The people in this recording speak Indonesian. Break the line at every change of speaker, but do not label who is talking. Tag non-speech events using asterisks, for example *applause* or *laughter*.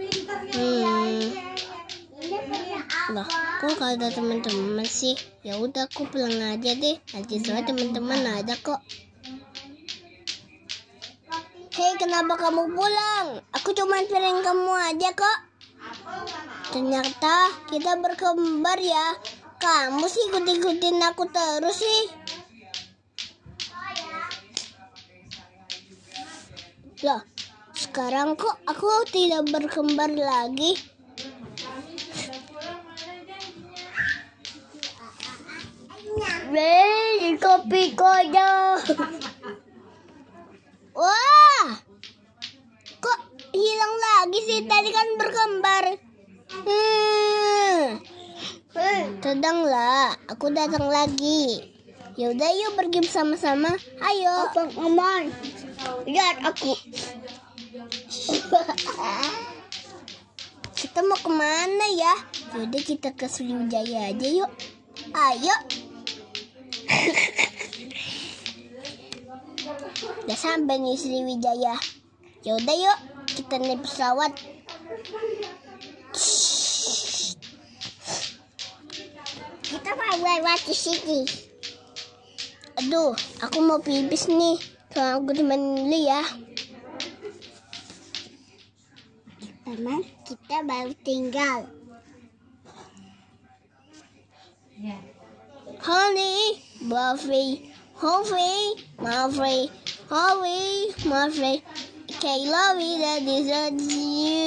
Hmm. Lah, kok gak ada teman-teman sih? Ya udah aku pulang aja deh. Nanti sore teman-teman ada kok. Hei, kenapa kamu pulang? Aku cuma piring kamu aja kok. Ternyata kita berkembar ya. Kamu sih ikut-ikutin aku terus sih. Loh, sekarang kok aku tidak berkembar lagi? Weh, kopi kodok. Wah, kok hilang lagi sih? Tadi kan berkembar. Hmm. Tenanglah, aku datang lagi. Yaudah yuk pergi bersama-sama. Ayo.
Aman. Lihat aku.
Kita mau ke mana ya? Yaudah kita ke Sriwijaya aja yuk. Ayo. *laughs* Udah sampai nih Sriwijaya. Yaudah yuk, kita naik pesawat.
Kita mau lewat di sini.
Aduh, aku mau pipis nih. Tolong aku temenin dulu ya.
Pertama kita baru tinggal. Yeah.
Honey, Buffy, Huffy, Muffy, Huffy, Muffy. Can love me that is you.